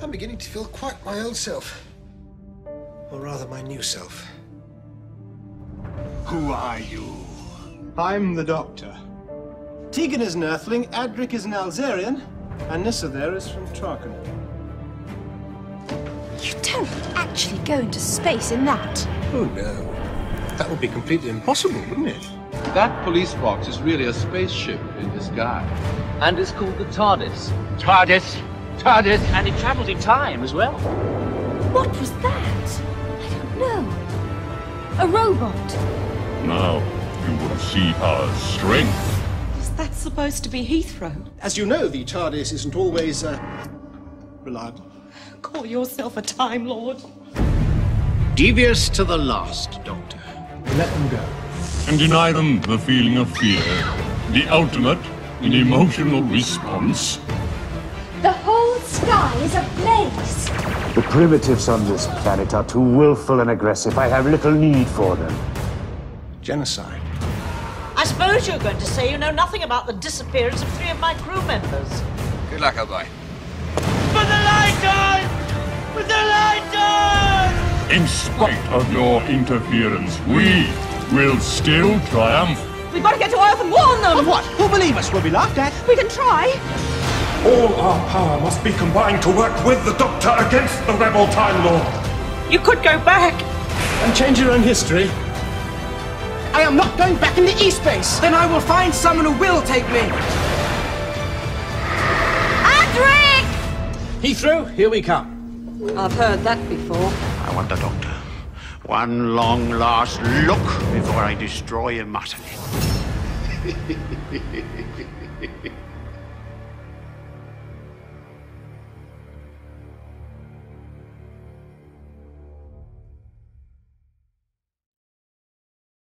I'm beginning to feel quite my old self. Or rather, my new self. Who are you? I'm the Doctor. Tegan is an Earthling, Adric is an Alzarian, and Nyssa there is from Traken. You don't actually go into space in that. Oh no. That would be completely impossible, wouldn't it? That police box is really a spaceship in disguise. And it's called the TARDIS. TARDIS! TARDIS! And it travels in time as well. What was that? I don't know. A robot. Now you will see our strength. Is that supposed to be Heathrow? As you know, the TARDIS isn't always, uh, reliable. Call yourself a Time Lord. Devious to the last, Doctor. Let them go. And deny them the feeling of fear. The ultimate in emotional response. The whole sky is ablaze. The primitives on this planet are too willful and aggressive. I have little need for them. Genocide. I suppose you're going to say you know nothing about the disappearance of three of my crew members. Good luck, old boy. Put the light on! Put the light on! In spite of your interference, we will still triumph. We've got to get to Earth and warn them! Of what? Who'll believe us? We'll be laughed at. We can try. All our power must be combined to work with the Doctor against the rebel Time Lord. You could go back. And change your own history. I am not going back into E-space! Then I will find someone who will take me. Adric! Heathrow, here we come. I've heard that before. I want the Doctor. One long last look before I destroy him utterly.